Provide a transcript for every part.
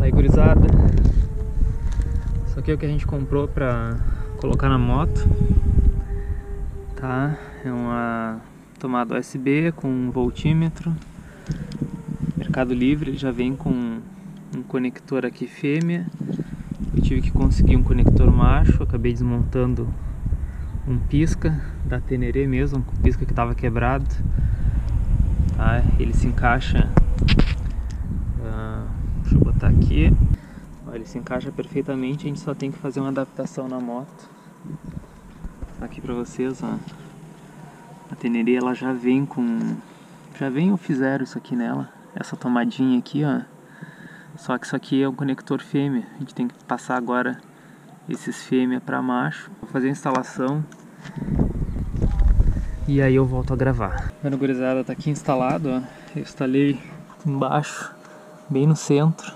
Fala aí gurizada. Isso aqui é o que a gente comprou pra colocar na moto Tá, é uma tomada USB com um voltímetro. Mercado Livre já vem com um conector aqui fêmea. Eu tive que conseguir um conector macho, acabei desmontando um pisca da Teneré mesmo, um pisca que estava quebrado tá? Ele se encaixa Deixa eu botar aqui. Ó, ele se encaixa perfeitamente, a gente só tem que fazer uma adaptação na moto. Aqui pra vocês, ó. A Tenerê ela já vem com... Já vem ou fizeram isso aqui nela. Essa tomadinha aqui, ó. Só que isso aqui é um conector fêmea. A gente tem que passar agora esses fêmea para macho. Vou fazer a instalação. E aí eu volto a gravar. Mano, gurizada, tá aqui instalado, ó. Eu instalei embaixo bem no centro,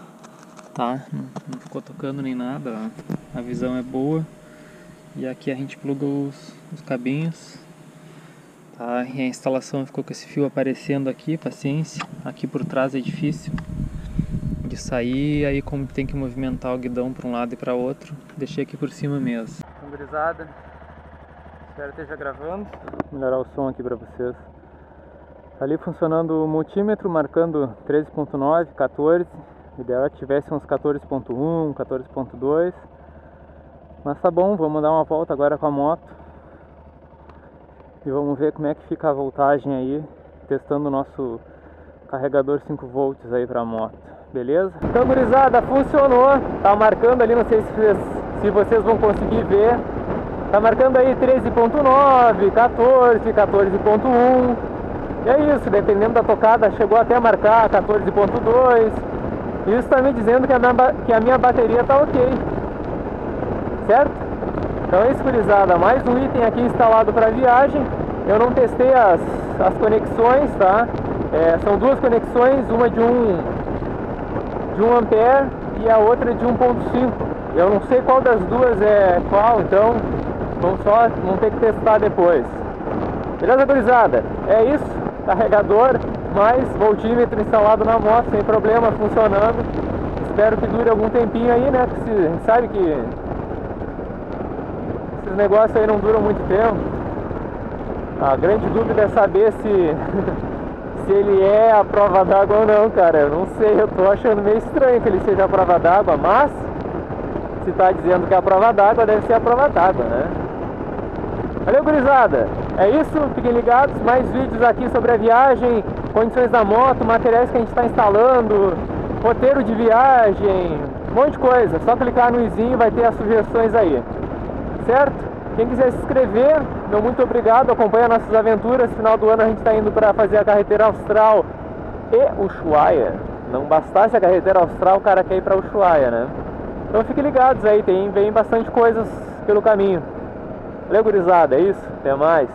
tá? Não, não ficou tocando nem nada, a visão é boa. E aqui a gente pluga os, os cabinhos, tá? E a instalação ficou com esse fio aparecendo aqui, paciência. Aqui por trás é difícil de sair, aí como tem que movimentar o guidão para um lado e para outro, deixei aqui por cima mesmo. Gurizada, espero que esteja gravando. Vou melhorar o som aqui para vocês. Ali funcionando o multímetro, marcando 13.9, 14. O ideal é que tivesse uns 14.1, 14.2. Mas tá bom, vamos dar uma volta agora com a moto. E vamos ver como é que fica a voltagem aí, testando o nosso carregador 5 volts aí pra moto. Beleza? Então, gurizada, funcionou. Tá marcando ali, não sei se vocês, se vocês vão conseguir ver. Tá marcando aí 13.9, 14, 14.1. E é isso, dependendo da tocada, chegou até a marcar 14.2. Isso está me dizendo que a, minha, que a minha bateria está ok. Certo? Então é isso, gurizada. Mais um item aqui instalado para viagem. Eu não testei as, as conexões, tá? É, são duas conexões, uma de 1 um, de 1 um ampere e a outra de 1.5. Eu não sei qual das duas é qual, então vamos só vamos ter que testar depois. Beleza, gurizada? É isso carregador mais voltímetro instalado na moto sem problema, funcionando. Espero que dure algum tempinho aí, né? Porque gente sabe que esses negócios aí não duram muito tempo. A grande dúvida é saber se, se ele é a prova d'água ou não, cara. Eu não sei, eu tô achando meio estranho que ele seja a prova d'água, mas se tá dizendo que é a prova d'água, deve ser a prova d'água, né? Valeu, gurizada! É isso, fiquem ligados, mais vídeos aqui sobre a viagem, condições da moto, materiais que a gente está instalando, roteiro de viagem, um monte de coisa. Só clicar no izinho vai ter as sugestões aí, certo? Quem quiser se inscrever, meu muito obrigado, acompanha nossas aventuras. Final do ano a gente está indo para fazer a carretera austral e Ushuaia. Não bastasse a carretera austral, o cara quer ir para Ushuaia, né? Então fiquem ligados aí, tem, vem bastante coisas pelo caminho. Valeu, gurizada, é isso? Até mais.